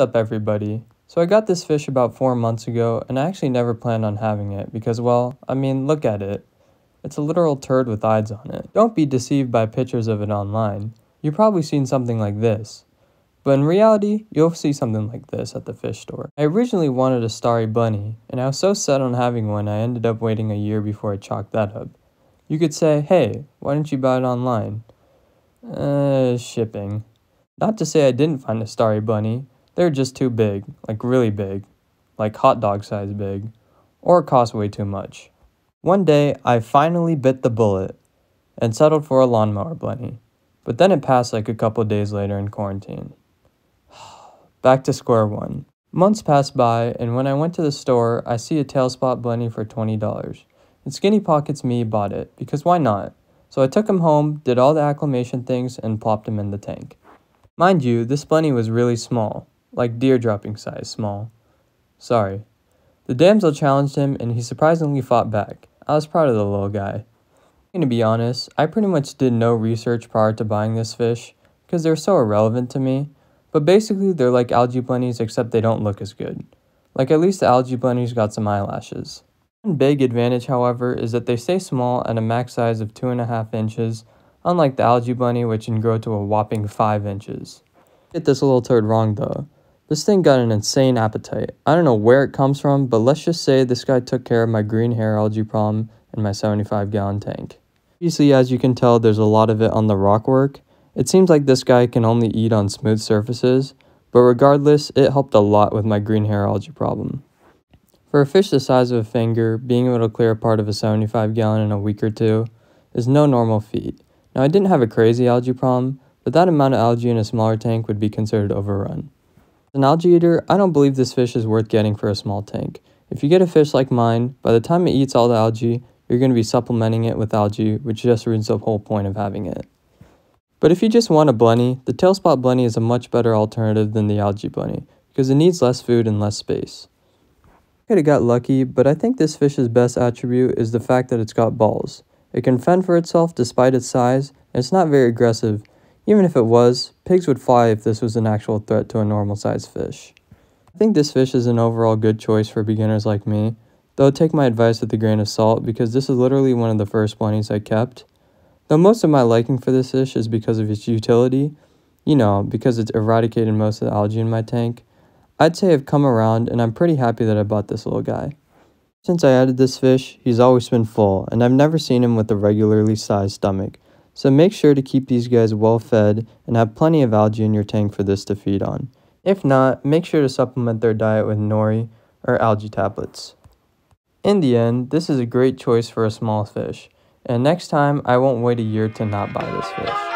Up everybody? So I got this fish about 4 months ago and I actually never planned on having it because well, I mean look at it. It's a literal turd with eyes on it. Don't be deceived by pictures of it online. You've probably seen something like this. But in reality, you'll see something like this at the fish store. I originally wanted a starry blenny, and I was so set on having one I ended up waiting a year before I chalked that up. You could say, hey, why didn't you buy it online? Uh, shipping. Not to say I didn't find a starry blenny, they're just too big, like really big, like hot dog size big, or cost way too much. One day, I finally bit the bullet and settled for a lawnmower blenny, but then it passed like a couple days later in quarantine. Back to square one. Months passed by, and when I went to the store, I see a tailspot blenny for $20. And Skinny Pockets Me bought it, because why not? So I took him home, did all the acclimation things, and plopped him in the tank. Mind you, this blenny was really small, like deer dropping size small. Sorry. The damsel challenged him, and he surprisingly fought back. I was proud of the little guy. And to be honest, I pretty much did no research prior to buying this fish, because they're so irrelevant to me, but basically, they're like algae blennies, except they don't look as good. Like, at least the algae blennies got some eyelashes. One big advantage, however, is that they stay small at a max size of 2.5 inches, unlike the algae blenny, which can grow to a whopping 5 inches. Get this little turd wrong though. This thing got an insane appetite. I don't know where it comes from, but let's just say this guy took care of my green hair algae problem in my 75 gallon tank. Obviously, as you can tell, there's a lot of it on the rockwork, it seems like this guy can only eat on smooth surfaces, but regardless, it helped a lot with my green hair algae problem. For a fish the size of a finger, being able to clear a part of a 75 gallon in a week or two is no normal feat. Now I didn't have a crazy algae problem, but that amount of algae in a smaller tank would be considered overrun. An algae eater, I don't believe this fish is worth getting for a small tank. If you get a fish like mine, by the time it eats all the algae, you're going to be supplementing it with algae, which just ruins the whole point of having it. But if you just want a blenny, the tailspot blenny is a much better alternative than the algae blenny, because it needs less food and less space. I could have got lucky, but I think this fish's best attribute is the fact that it's got balls. It can fend for itself despite its size, and it's not very aggressive. Even if it was, pigs would fly if this was an actual threat to a normal sized fish. I think this fish is an overall good choice for beginners like me, though take my advice with a grain of salt because this is literally one of the first blennies I kept, Though most of my liking for this fish is because of its utility, you know, because it's eradicated most of the algae in my tank, I'd say I've come around and I'm pretty happy that I bought this little guy. Since I added this fish, he's always been full, and I've never seen him with a regularly sized stomach. So make sure to keep these guys well fed and have plenty of algae in your tank for this to feed on. If not, make sure to supplement their diet with nori or algae tablets. In the end, this is a great choice for a small fish. And next time, I won't wait a year to not buy this fish.